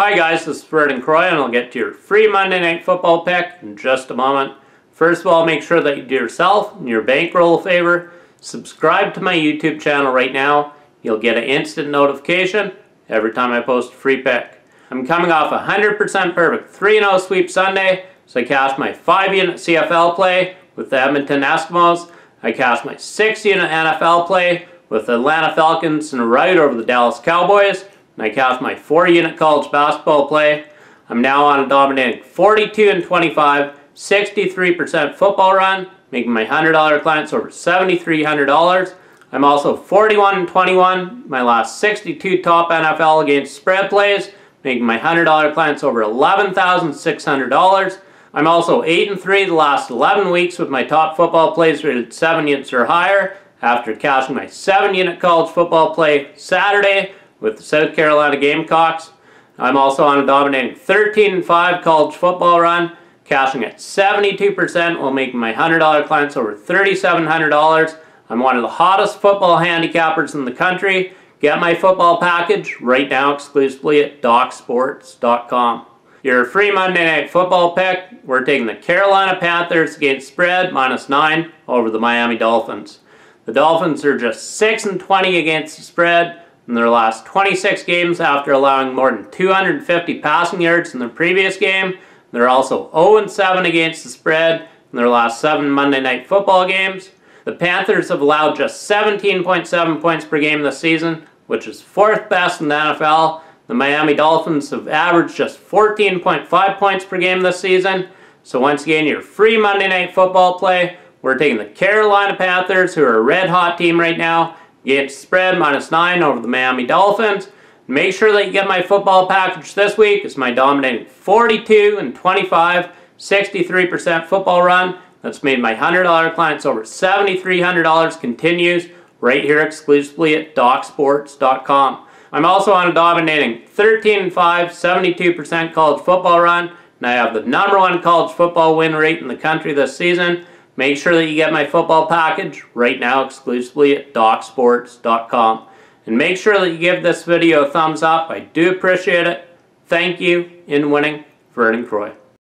Hi guys, this is Vernon Croy and I'll get to your free Monday Night Football pick in just a moment. First of all, make sure that you do yourself and your bankroll a favor. Subscribe to my YouTube channel right now. You'll get an instant notification every time I post a free pick. I'm coming off a 100% perfect 3-0 sweep Sunday, so I cashed my 5-unit CFL play with the Edmonton Eskimos. I cashed my 6-unit NFL play with the Atlanta Falcons and right over the Dallas Cowboys and I cashed my 4-unit college basketball play. I'm now on a dominating 42 and 25, 63% football run, making my $100 clients over $7,300. I'm also 41 and 21, my last 62 top NFL against spread plays, making my $100 clients over $11,600. I'm also 8 and 3 the last 11 weeks with my top football plays rated 7 units or higher after cashing my 7 unit college football play Saturday with the South Carolina Gamecocks. I'm also on a dominating 13-5 college football run, cashing at 72% while making my $100 clients over $3,700. I'm one of the hottest football handicappers in the country. Get my football package right now exclusively at DocSports.com. Your free Monday Night Football pick, we're taking the Carolina Panthers against spread minus 9 over the Miami Dolphins. The Dolphins are just 6 and 20 against the spread in their last 26 games after allowing more than 250 passing yards in their previous game. They're also 0-7 against the spread in their last seven Monday Night Football games. The Panthers have allowed just 17.7 points per game this season, which is fourth best in the NFL. The Miami Dolphins have averaged just 14.5 points per game this season. So once again, your free Monday Night Football play, we're taking the Carolina Panthers, who are a red-hot team right now, Get spread minus 9 over the Miami Dolphins. Make sure that you get my football package this week. It's my dominating 42 and 25, 63% football run. That's made my $100 clients over $7,300 continues right here exclusively at DocSports.com. I'm also on a dominating 13 and 5, 72% college football run, and I have the number one college football win rate in the country this season. Make sure that you get my football package right now exclusively at DocSports.com. And make sure that you give this video a thumbs up. I do appreciate it. Thank you in winning, Vernon Croy.